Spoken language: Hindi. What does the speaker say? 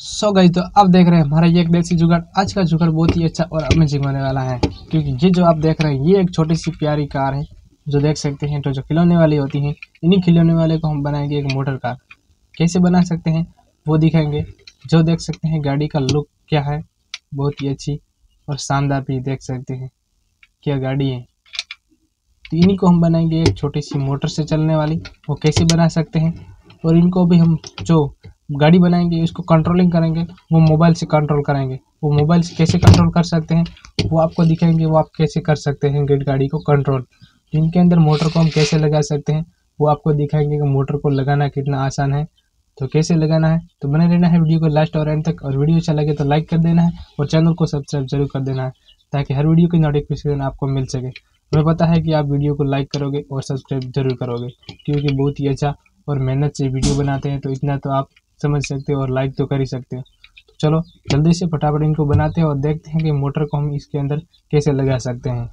सो गई तो अब देख रहे हैं हमारा ये एक देसी जुगाड़। आज का जुगाड़ बहुत ही अच्छा और अमेजिंग होने वाला है, क्योंकि ये जो आप देख रहे हैं, ये एक छोटी सी प्यारी कार है, जो देख सकते हैं तो जो खिलौने वाली होती हैं, इन्हीं खिलौने वाले को हम बनाएँगे एक मोटर कार कैसे बना सकते हैं, वो दिखाएँगे। जो देख सकते हैं, गाड़ी का लुक क्या है, बहुत ही अच्छी और शानदार भी देख सकते हैं, क्या गाड़ी है। तो इन्हीं को हम बनाएँगे एक छोटी सी मोटर से चलने वाली, वो कैसे बना सकते हैं, और इनको भी हम जो गाड़ी बनाएँगे, उसको कंट्रोलिंग करेंगे, वो मोबाइल से कंट्रोल करेंगे वो मोबाइल से कैसे कंट्रोल कर सकते हैं, वो आपको दिखाएँगे, वो आप कैसे कर सकते हैं गेट गाड़ी को कंट्रोल इनके अंदर मोटर को हम कैसे लगा सकते हैं, वो आपको दिखाएँगे कि मोटर को लगाना कितना आसान है। तो कैसे लगाना है तो बने रहना है वीडियो को लास्ट और एंड तक। और वीडियो अच्छा लगे तो लाइक कर देना है और चैनल को सब्सक्राइब ज़रूर कर देना है, ताकि हर वीडियो की नोटिफिकेशन आपको मिल सके। हमें पता है कि आप वीडियो को लाइक करोगे और सब्सक्राइब ज़रूर करोगे, क्योंकि बहुत ही अच्छा और मेहनत से वीडियो बनाते हैं तो इतना तो आप समझ सकते हो और लाइक तो कर ही सकते हो। तो चलो, जल्दी से फटाफट इनको बनाते हैं और देखते हैं कि मोटर को हम इसके अंदर कैसे लगा सकते हैं।